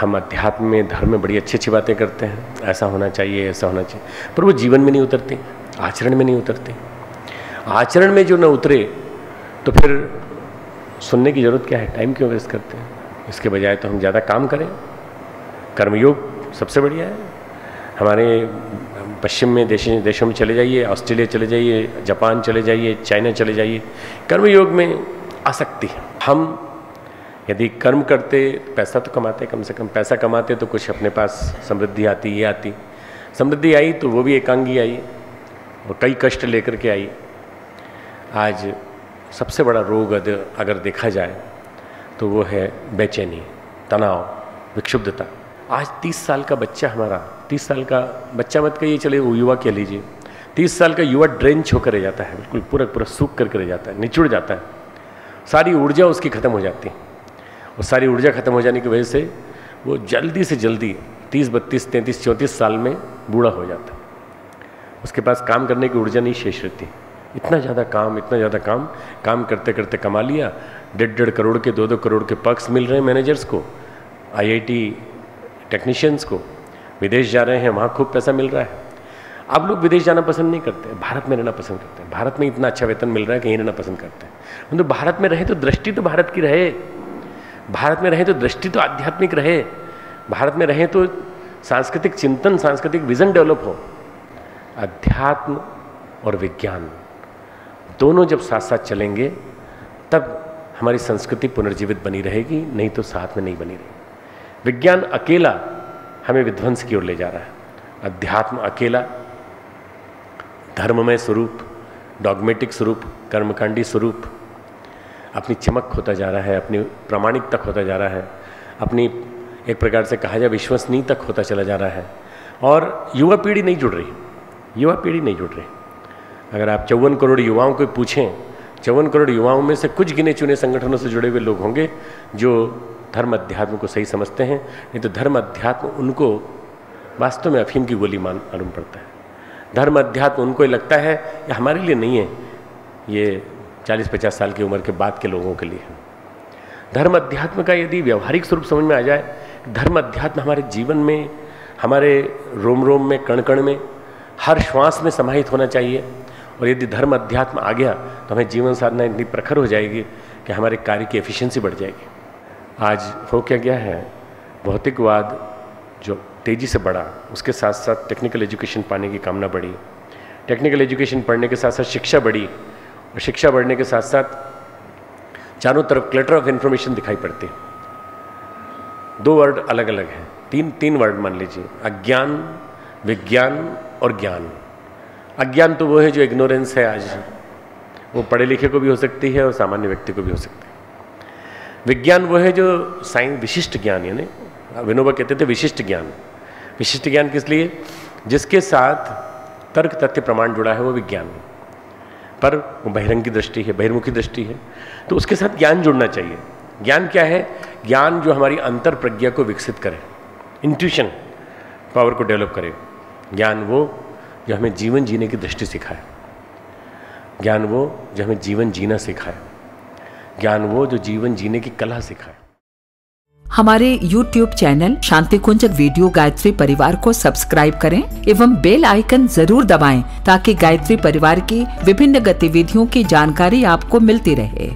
हम अध्यात्म में, धर्म में बड़ी अच्छी अच्छी बातें करते हैं। ऐसा होना चाहिए, ऐसा होना चाहिए। पर वो जीवन में नहीं उतरते, आचरण में नहीं उतरते। आचरण में जो न उतरे तो फिर सुनने की ज़रूरत क्या है? टाइम क्यों वेस्ट करते हैं? इसके बजाय तो हम ज़्यादा काम करें। कर्मयोग सबसे बढ़िया है। हमारे पश्चिम में देश, देशों में चले जाइए, ऑस्ट्रेलिया चले जाइए, जापान चले जाइए, चाइना चले जाइए। कर्मयोग में आसक्ति हम यदि कर्म करते, पैसा तो कमाते, कम से कम पैसा कमाते तो कुछ अपने पास समृद्धि आती, ये आती। समृद्धि आई तो वो भी एकांगी आई और कई कष्ट लेकर के आई। आज सबसे बड़ा रोग अगर देखा जाए तो वो है बेचैनी, तनाव, विक्षुब्धता। आज तीस साल का बच्चा हमारा, तीस साल का बच्चा मत कहिए चले वो युवा कह लीजिए। तीस साल का युवा ड्रेंच होकर रह जाता है, बिल्कुल पूरा पूरा सूख करके रह जाता है, निचुड़ जाता है। सारी ऊर्जा उसकी खत्म हो जाती है। और सारी ऊर्जा खत्म हो जाने की वजह से वो जल्दी से जल्दी तीस, बत्तीस, तैंतीस, चौंतीस साल में बूढ़ा हो जाता उसके पास काम करने की ऊर्जा नहीं शेष रहती। इतना ज़्यादा काम, इतना ज़्यादा काम काम करते करते कमा लिया, डेढ़ डेढ़ करोड़ के, दो दो करोड़ के पक्स मिल रहे हैं मैनेजर्स को आईआईटी टेक्नीशियंस को। विदेश जा रहे हैं, वहाँ खूब पैसा मिल रहा है। अब लोग विदेश जाना पसंद नहीं करते, भारत में रहना पसंद करते हैं। भारत में इतना अच्छा वेतन मिल रहा है कहीं रहना पसंद करते हैं। तो भारत में रहे तो दृष्टि तो भारत की रहे। भारत में रहें तो दृष्टि तो आध्यात्मिक रहे। भारत में रहें तो सांस्कृतिक चिंतन, सांस्कृतिक विजन डेवलप हो। अध्यात्म और विज्ञान दोनों जब साथ साथ चलेंगे, तब हमारी संस्कृति पुनर्जीवित बनी रहेगी, नहीं तो साथ में नहीं बनी रहेगी। विज्ञान अकेला हमें विध्वंस की ओर ले जा रहा है। अध्यात्म अकेला धर्ममय स्वरूप डॉगमेटिक स्वरूप, कर्मकांडी स्वरूप अपनी चमक होता जा रहा है, अपनी प्रामाणिक तक होता जा रहा है, अपनी एक प्रकार से कहा जाए विश्वसनीय तक होता चला जा रहा है। और युवा पीढ़ी नहीं जुड़ रही, युवा पीढ़ी नहीं जुड़ रही। अगर आप चौवन करोड़ युवाओं को पूछें, चौवन करोड़ युवाओं में से कुछ गिने चुने संगठनों से जुड़े हुए लोग होंगे जो धर्म अध्यात्म को सही समझते हैं, नहीं तो धर्म अध्यात्म उनको वास्तव में अफीम की गोली मान मालूम पड़ता है। धर्म अध्यात्म उनको लगता है, ये हमारे लिए नहीं है, ये चालीस पचास साल की उम्र के बाद के लोगों के लिए। धर्म अध्यात्म का यदि व्यवहारिक स्वरूप समझ में आ जाए, धर्म अध्यात्म हमारे जीवन में, हमारे रोम रोम में कण कण में, हर श्वास में समाहित होना चाहिए। और यदि धर्म अध्यात्म आ गया तो हमें जीवन साधना इतनी प्रखर हो जाएगी कि हमारे कार्य की एफिशिएंसी बढ़ जाएगी। आज हो क्या गया है? भौतिकवाद जो तेज़ी से बढ़ा, उसके साथ साथ टेक्निकल एजुकेशन पाने की कामना बढ़ी। टेक्निकल एजुकेशन पढ़ने के साथ साथ शिक्षा बढ़ी। शिक्षा बढ़ने के साथ साथ चारों तरफ़ क्लटर ऑफ़ इन्फॉर्मेशन दिखाई पड़ती है। दो वर्ड अलग अलग हैं। तीन तीन वर्ड मान लीजिए। अज्ञान, विज्ञान और ज्ञान। अज्ञान तो वो है जो इग्नोरेंस है आज। वो पढ़े लिखे को भी हो सकती है और सामान्य व्यक्ति को भी हो सकती है। विज्ञान वो है जो साइंस विशिष्ट ज्ञान, यानी विनोबा कहते थे विशिष्ट ज्ञान। विशिष्ट ज्ञान किस लिए? जिसके साथ तर्क तथ्य प्रमाण जुड़ा है, वो विज्ञान। पर वो बहिरंग की दृष्टि है, बहिर्मुखी दृष्टि है। तो उसके साथ ज्ञान जुड़ना चाहिए। ज्ञान क्या है? ज्ञान जो हमारी अंतर प्रज्ञा को विकसित करे। इंट्यूशन पावर को डेवलप करे। ज्ञान वो जो हमें जीवन जीने की दृष्टि सिखाए। ज्ञान वो जो हमें जीवन जीना सिखाए। ज्ञान वो जो जीवन जीने की कला सिखाए। हमारे YouTube channel Shanti Kunj video Gayatri Parivar को सब्सक्राइब करें एवं बेल आइकन ज़रूर दबाएँ ताकि गायत्री परिवार की विभिन्न गतिविधियों की जानकारी आपको मिलती रहे।